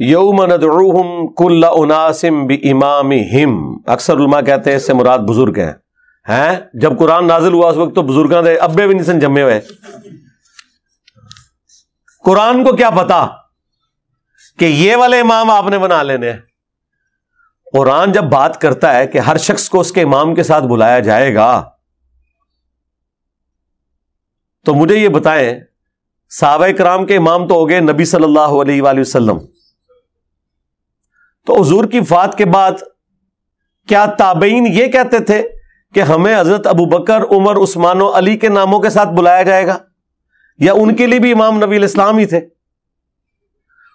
यौम नदरूहम कुल्ला उनासिम बि इमाम हिम अक्सर उलमा कहते हैं, इससे मुराद बुज़ुर्ग हैं। हैं? जब कुरान नाजिल हुआ उस वक्त तो बुज़ुर्गों दे अब्बे भी नहीं सन जमे हुए। कुरान को क्या पता कि ये वाले इमाम आपने बना लेने? कुरान जब बात करता है कि हर शख्स को उसके इमाम के साथ बुलाया जाएगा तो मुझे ये बताएँ साहब कराम के इमाम तो हो गए नबी सल्लल्लाहु अलैहि वसल्लम। तो हजूर की फात के बाद क्या ताबईन ये कहते थे कि हमें हज़रत अबू बकर, उमर, उस्मान अली के नामों के साथ बुलाया जाएगा? या उनके लिए भी इमाम नबी इस्लाम ही थे?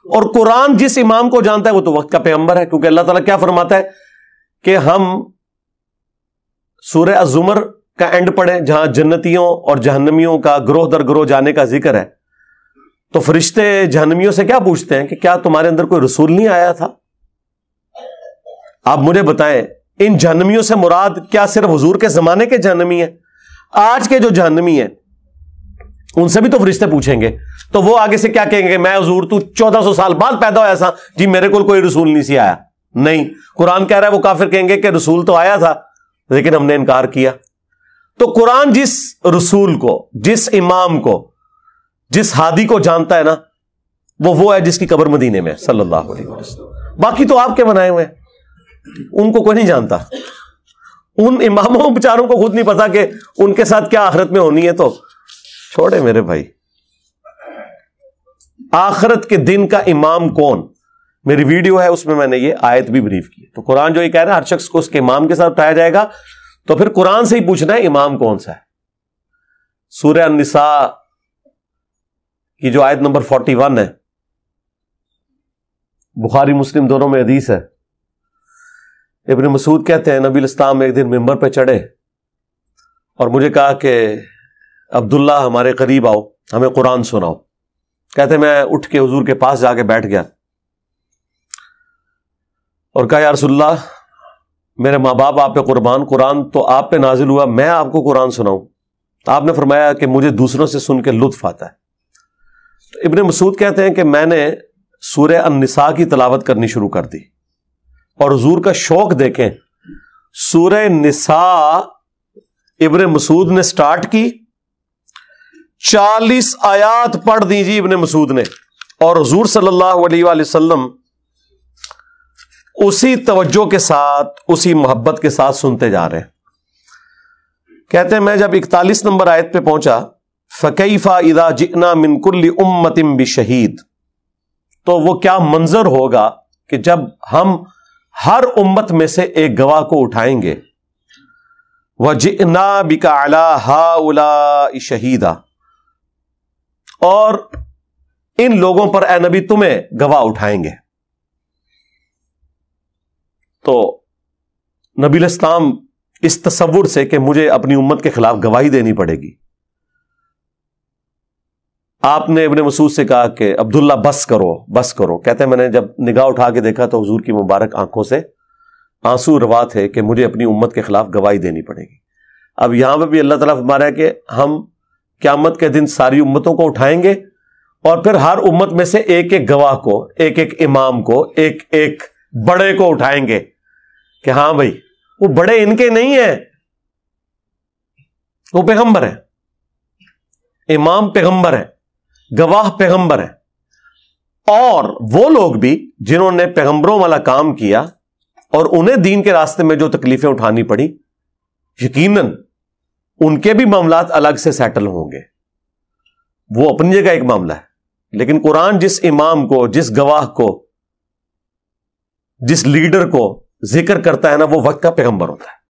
और कुरान जिस इमाम को जानता है वो तो वक्त का पैगंबर है, क्योंकि अल्लाह ताला क्या फरमाता है कि हम सूर्य अजुमर का एंड पढ़े, जहाँ जन्नतियों और जहनमियों का ग्रोह दर ग्रोह जाने का ज़िक्र है। तो फरिश्ते जहनमियों से क्या पूछते हैं कि क्या तुम्हारे अंदर कोई रसूल नहीं आया था? आप मुझे बताएँ, इन जहनमियों से मुराद क्या सिर्फ़ हजूर के जमाने के जहनमी है? आज के जो जहनमी है, उनसे भी तो फरिश्ते पूछेंगे। तो वो आगे से क्या कहेंगे मैं हजूर, तू चौदह सौ साल बाद पैदा हो ऐसा जी मेरे को कोई रसूल नहीं सी आया। नहीं, कुरान कह रहा है, वो काफिर कहेंगे कि रसूल तो आया था, लेकिन हमने इनकार किया। तो कुरान जिस रसूल को, जिस इमाम को, जिस हादी को जानता है ना, वो वो है जिसकी कब्र मदीने में सल्लल्लाहु बाकी तो आपके बनाए हुए हैं? उनको कोई नहीं जानता। उन इमामों, बेचारों को खुद नहीं पता कि उनके साथ क्या आखिरत में होनी है तो छोड़े मेरे भाई। आखिरत के दिन का इमाम कौन? मेरी वीडियो है, उसमें मैंने ये आयत भी ब्रीफ की तो कुरान जो ये कह रहा है, हर शख्स को उसके इमाम के साथ उठाया जाएगा। तो फिर कुरान से ही पूछना है, इमाम कौन सा है? सूर्य निसा की जो आयत नंबर फोर्टी वन है, बुखारी, मुस्लिम दोनों में हदीस है। इबन मसूद कहते हैं, नबी इस्लाम एक दिन मेंबर पे चढ़े और मुझे कहा कि अब्दुल्ला हमारे करीब आओ, हमें कुरान सुनाओ। कहते मैं उठ के हजूर के पास जाके बैठ गया। और कहा यारसुल्ला मेरे माँ बाप आप पे कुर्बान, कुरान तो आप पे नाजिल हुआ, मैं आपको कुरान सुनाऊं। तो आपने फरमाया कि मुझे दूसरों से सुन के लुत्फ आता है। तो इबन मसूद कहते हैं कि मैंने सूर्य अननिसा की तलावत करनी शुरू कर दी। और हजूर का शौक देखें सूर्य निसा इबन मसूद ने स्टार्ट की। चालीस आयात पढ़ दीजिए इबन मसूद ने। और हजूर वसल्लम उसी तवज्जो के साथ, उसी मोहब्बत के साथ सुनते जा रहे हैं। कहते हैं, मैं जब इकतालीस नंबर आयत पे पहुँचा फकईफा इदा जिना मिनकुल्ली उम्मतिम भी शहीद तो वो क्या मंजर होगा कि जब हम हर उम्मत में से एक गवाह को उठाएँगे। वह जिना बिका अला हा शहीदा। और इन लोगों पर, ए नबी, तुम्हें गवाह उठाएँगे। तो नबी इस्लाम इस तस्वुर से कि मुझे अपनी उम्मत के खिलाफ गवाही देनी पड़ेगी। आपने अपने मसूद से कहा कि अब्दुल्ला, बस करो बस करो। कहते हैं, मैंने जब निगाह उठा के देखा तो हजूर की मुबारक आँखों से आँसू रवा थे कि मुझे अपनी उम्मत के खिलाफ गवाही देनी पड़ेगी। अब यहाँ पर भी अल्लाह तला हमारा है कि हम क्यामत के दिन सारी उम्मतों को उठाएँगे और फिर हर उम्मत में से एक एक गवाह को एक एक इमाम को एक एक बड़े को उठाएँगे। कि हाँ भाई, वो बड़े इनके नहीं है, वो पैगंबर है। इमाम पैगंबर है। गवाह पैगंबर है। और वो लोग भी जिन्होंने पैगंबरों वाला काम किया और उन्हें दीन के रास्ते में जो तकलीफें उठानी पड़ी, यकीनन उनके भी मामला अलग से सेटल होंगे। वो अपनी जगह एक मामला है, लेकिन कुरान जिस इमाम को, जिस गवाह को, जिस लीडर को ज़िक्र करता है ना, वो वक्त का पैगंबर होता है।